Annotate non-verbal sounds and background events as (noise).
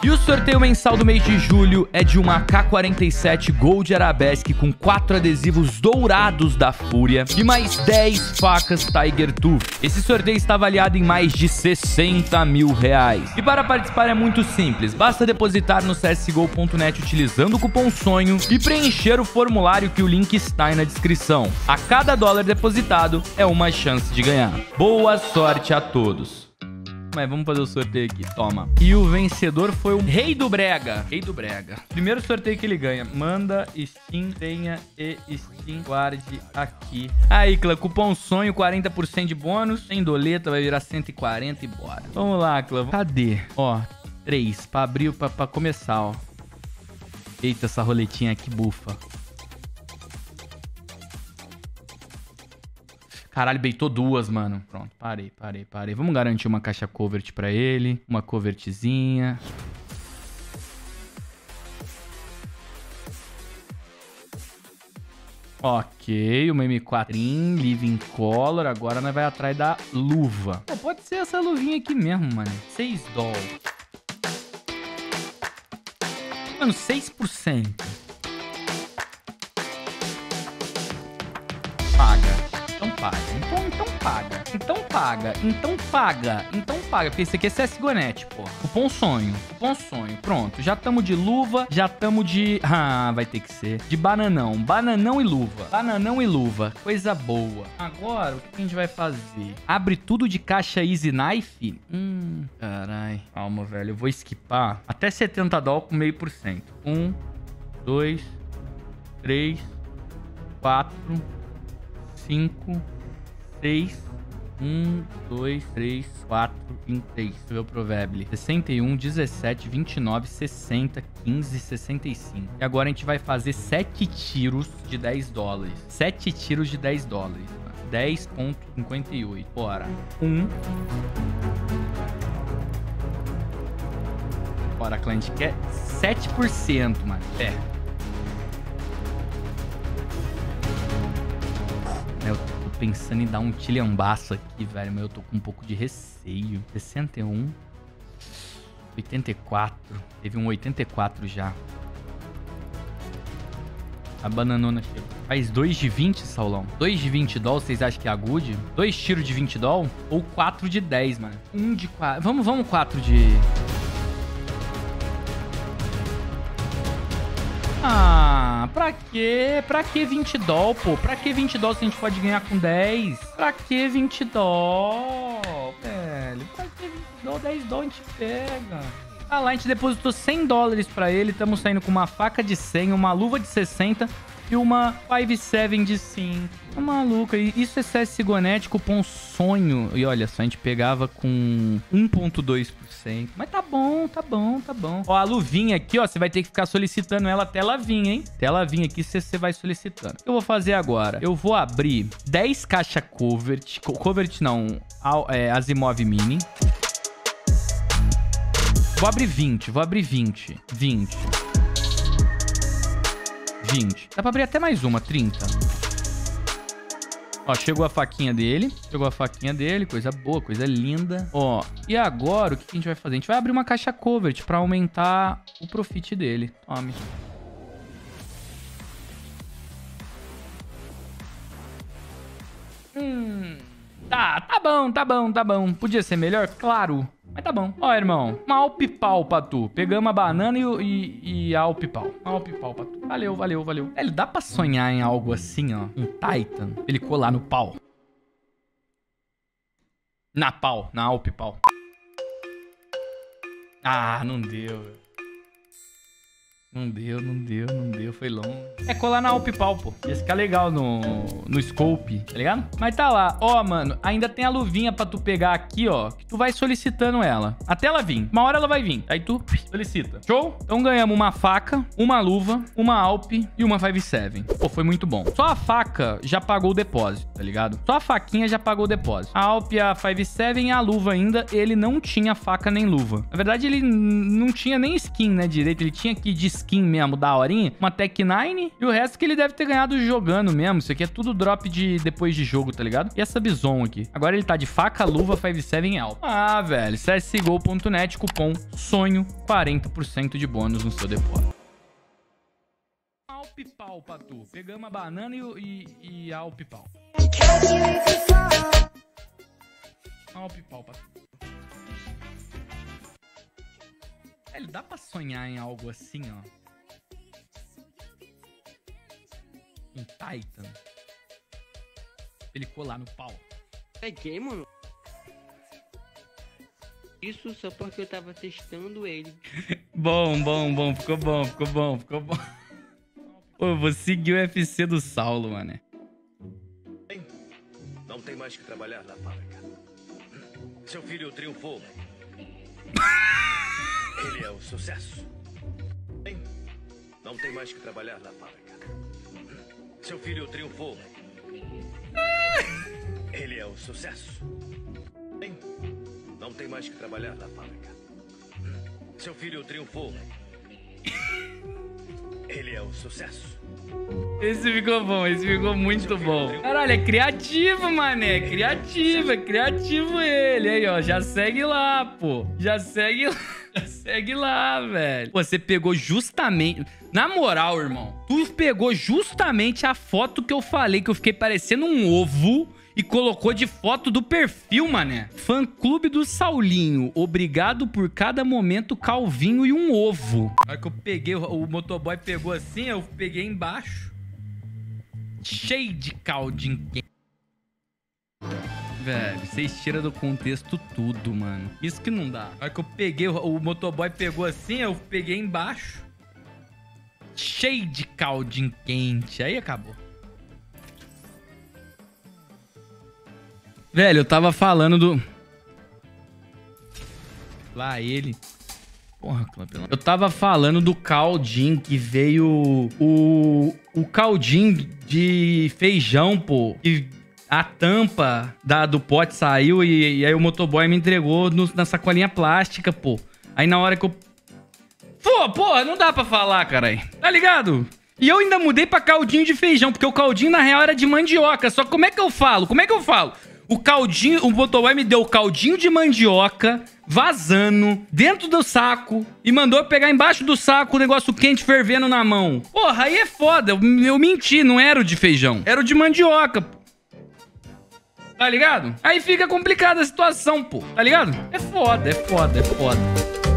E o sorteio mensal do mês de julho é de uma K47 Gold Arabesque com 4 adesivos dourados da Fúria e mais 10 facas Tiger Tooth. Esse sorteio está avaliado em mais de 60 mil reais. E para participar é muito simples, basta depositar no csgo.net utilizando o cupom SONHO e preencher o formulário que o link está aí na descrição. A cada dólar depositado é uma chance de ganhar. Boa sorte a todos! Mas vamos fazer o sorteio aqui, toma. E o vencedor foi o Rei do Brega. Rei do Brega. Primeiro sorteio que ele ganha. Manda Steam, tenha e Steam, guarde aqui. Aí, Clã, cupom sonho, 40% de bônus. Sem doleta, vai virar 140 e bora. Vamos lá, Clã. Cadê? Ó, 3, pra abrir, pra, pra começar, ó. Eita, essa roletinha aqui bufa. Caralho, beitou duas, mano. Pronto, parei, parei, parei. Vamos garantir uma caixa covert pra ele. Uma covertzinha. Ok, uma M4 in, Living Color. Agora nós vai atrás da luva. Pô, pode ser essa luvinha aqui mesmo, mano. 6 dólares. Mano, 6%. Paga. Então, então paga. Então paga. Então paga. Então paga. Porque esse aqui é CSGONET, pô. Cupom sonho. Cupom sonho. Pronto. Já tamo de luva. Já tamo de... Ah, vai ter que ser. De bananão. Bananão e luva. Bananão e luva. Coisa boa. Agora, o que a gente vai fazer? Abre tudo de caixa Easy Knife? Hum, carai. Calma, velho. Eu vou esquipar até 70 dólares com meio por cento. Um, dois, três, quatro, cinco, seis, um, dois, três, quatro, vinte e três. Deixa eu ver o provérbio. 61, 17, 29, 60, 15, 65. E agora a gente vai fazer sete tiros de 10 dólares. Sete tiros de 10 dólares. 10.58. Bora. Um. Bora, cliente quer 7%, mano. É. pensando em dar um tilhambaço aqui, velho, mas eu tô com um pouco de receio. 61. 84. Teve um 84 já. A bananona chegou. Faz 2 de 20, Saulão. 2 de 20 doll, vocês acham que é agude? 2 tiros de 20 doll? Ou 4 de 10, mano? 1 um de 4. Vamos, vamos 4 de... Ah, pra quê? Pra que 20 doll, pô? Pra que 20 doll se a gente pode ganhar com 10? Pra que 20 doll, velho? Pra que 20 doll? 10 doll a gente pega. Ah lá, a gente depositou 100 dólares pra ele. Estamos saindo com uma faca de 100, uma luva de 60 e uma 5-7 de 5. Tá maluca. Isso é CS Gonet, cupom sonho. E olha só, a gente pegava com 1.2%. Mas tá bom, tá bom, tá bom. Ó, a luvinha aqui, ó, você vai ter que ficar solicitando ela até ela vir, hein? Até ela vir aqui, você vai solicitando. O que eu vou fazer agora? Eu vou abrir 10 caixa covert. Covert não, é, Asimov Mini. Vou abrir 20, vou abrir 20. 20. 20. Dá pra abrir até mais uma, 30. Ó, chegou a faquinha dele. Chegou a faquinha dele. Coisa boa, coisa linda. Ó, e agora o que a gente vai fazer? A gente vai abrir uma caixa covert pra aumentar o profit dele. Tome. Hum... Tá, tá bom, tá bom, tá bom. Podia ser melhor? Claro. Mas tá bom. Ó, irmão, uma alpipau pra tu. Pegamos a banana e, e, e a alpipau. Uma alpipau pra tu. Valeu, valeu, valeu. Ele dá pra sonhar em algo assim, ó. Um Titan. Ele colar no pau. Na pau. Na alpipau. Ah, não deu. Não deu, não deu, não deu, foi longo. É colar na Alpipal, pô. Ia ficar legal no, no scope, tá ligado? Mas tá lá. Ó, mano, ainda tem a luvinha pra tu pegar aqui, ó. Que tu vai solicitando ela. Até ela vir. Uma hora ela vai vir. Aí tu solicita. Show? Então ganhamos uma faca, uma luva, uma Alp e uma 5.7. Pô, foi muito bom. Só a faca já pagou o depósito, tá ligado? Só a faquinha já pagou o depósito. A Alp, a 5.7 e a luva ainda, ele não tinha faca nem luva. Na verdade, ele não tinha nem skin, né, direito. Ele tinha que de skin mesmo, da horinha, uma Tech 9 e o resto que ele deve ter ganhado jogando mesmo. Isso aqui é tudo drop de depois de jogo, tá ligado? E essa Bison aqui. Agora ele tá de faca, luva, 57 alto. Ah, velho, csgo.net, cupom sonho, 40% de bônus no seu depósito. Alpipau, Patu. Pegamos a banana e, e, e alpipau. Alpipau, Patu. Ele dá pra sonhar em algo assim, ó. Um Titan. Ele colar no pau. Peguei, mano. Isso só porque eu tava testando ele. (laughs) bom, bom, bom. Ficou bom, ficou bom, ficou bom. Pô, eu vou seguir o UFC do Saulo, mano. Não tem mais que trabalhar na fábrica. Seu filho triunfou. (laughs) Ele é o sucesso. Não tem mais que trabalhar na fábrica. Seu filho triunfou. Ele é o sucesso. Não tem mais que trabalhar na fábrica. Seu filho triunfou. Ele é o sucesso. Esse ficou bom, esse ficou muito bom. Caralho, é criativo, mané. Criativo, é criativo ele. Aí, ó, já segue lá, pô. Já segue lá. (laughs) Já segue lá, velho. Você pegou justamente... Na moral, irmão, tu pegou justamente a foto que eu falei, que eu fiquei parecendo um ovo e colocou de foto do perfil, mané. Fã Clube do Saulinho. Obrigado por cada momento, Calvinho e um ovo. Na hora que eu peguei, o motoboy pegou assim, eu peguei embaixo. Cheio de caldinho Velho, vocês tiram do contexto tudo, mano. Isso que não dá. Na hora que eu peguei, o motoboy pegou assim, eu peguei embaixo. Cheio de caldinho quente. Aí acabou. Velho, eu tava falando do... Lá ele. Porra, Eu tava falando do caldinho que veio... O, o caldinho de feijão, pô. Que a tampa da, do pote saiu e, e aí o motoboy me entregou no, na sacolinha plástica, pô. Aí na hora que eu... Pô, porra, não dá pra falar, caralho. Tá ligado? E eu ainda mudei pra caldinho de feijão, porque o caldinho na real era de mandioca. Só como é que eu falo? Como é que eu falo? O caldinho, o motoboy me deu o caldinho de mandioca vazando dentro do saco e mandou pegar embaixo do saco o negócio quente fervendo na mão. Porra, aí é foda. Eu, eu menti, não era o de feijão. Era o de mandioca. Tá ligado? Aí fica complicada a situação, pô. Tá ligado? É foda, é foda, é foda.